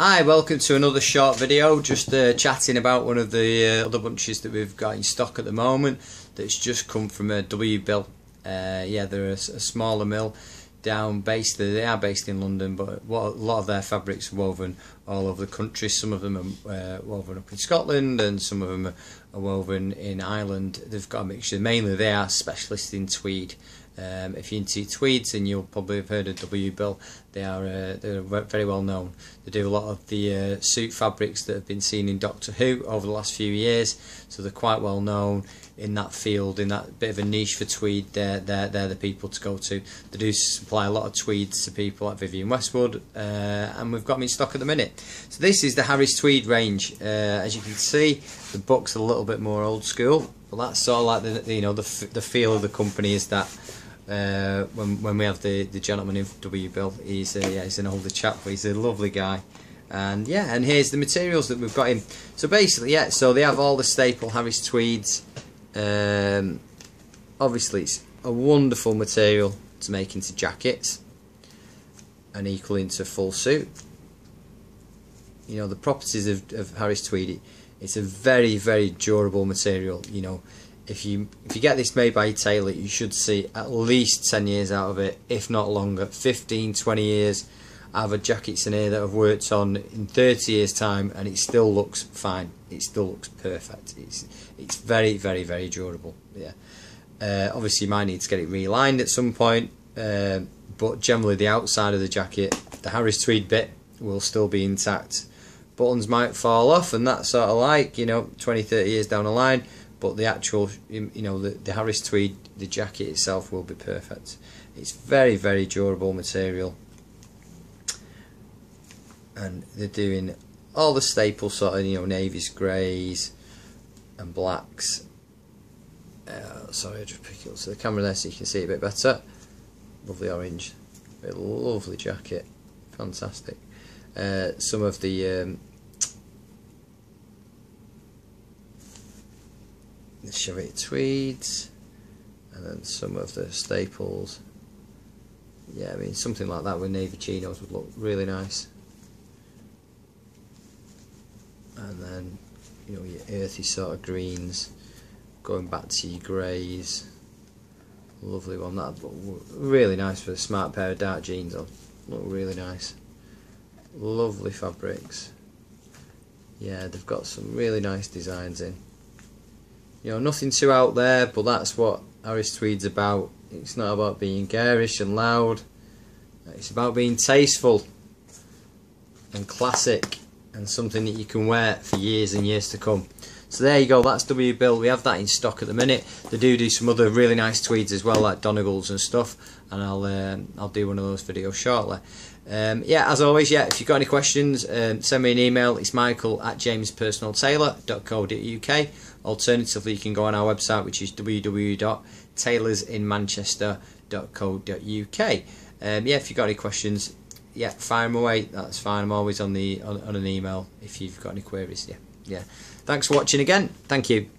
Hi, welcome to another short video. Just uh, chatting about one of the uh, other bunches that we've got in stock at the moment. That's just come from a W Bill. Uh, yeah, they're a, a, smaller mill down based. They are based in London, but what, a lot of their fabrics are woven all over the country. Some of them are uh, woven up in Scotland, and some of them are, are woven in Ireland. They've got a mixture. Mainly, they are specialists in tweed. Um, if you're into tweeds, then you'll probably have heard of W Bill. They are uh, they're very well known. They do a lot of the uh, suit fabrics that have been seen in Doctor Who over the last few years, so they're quite well known in that field, in that bit of a niche for tweed. They're they're, they're the people to go to. They do supply a lot of tweeds to people like Vivienne Westwood, uh, and we've got them in stock at the minute. So this is the Harris Tweed range. Uh, as you can see, the book's a little bit more old school, but that's sort of like the you know the the feel of the company is that uh, when when we have the the gentleman in W Bill. He's a, yeah, he's an older chap, but he's a lovely guy. And yeah, and here's the materials that we've got in. So basically, yeah, so they have all the staple Harris tweeds. Um, obviously, it's a wonderful material to make into jackets and equal into full suit. You know the properties of, of Harris tweed. It's a very very durable material. You know if you if you get this made by tailor you should see at least 10 years out of it if not longer. 15 20 years I have a jackets in here that I've worked on in 30 years time and it still looks fine. It still looks perfect. It's it's very very very durable yeah. Uh, obviously you might need to get it relined at some point uh, but generally the outside of the jacket the Harris tweed bit will still be intact. Buttons might fall off and that sort of like you know 20 30 years down the line but the actual, you know, the, the Harris Tweed, the jacket itself will be perfect. It's very, very durable material. And they're doing all the staple sort of, you know, navies, greys, and blacks. Uh, sorry, I just pick it up to the camera there so you can see it a bit better. Lovely orange, a lovely jacket, fantastic. Uh, some of the um, the tweeds and then some of the staples. Yeah I mean something like that with navy chinos would look really nice. And then you know your earthy sort of greens going back to your greys. Lovely one. That look really nice for a smart pair of dark jeans on. Look really nice. Lovely fabrics. Yeah they've got some really nice designs in you know, nothing too out there, but that's what Harris Tweed's about. It's not about being garish and loud. It's about being tasteful and classic and something that you can wear for years and years to come. So there you go, that's W Bill. We have that in stock at the minute. They do do some other really nice tweeds as well, like Donegal's and stuff. And I'll um, I'll do one of those videos shortly. Um, yeah, as always, yeah, if you've got any questions, um, send me an email. It's michael at jamespersonaltailor.co.uk. Alternatively, you can go on our website, which is www.tailorsinmanchester.co.uk. Um, yeah, if you've got any questions, yeah, fire them away. That's fine. I'm always on the on, on an email if you've got any queries. Yeah, yeah. Thanks for watching again. Thank you.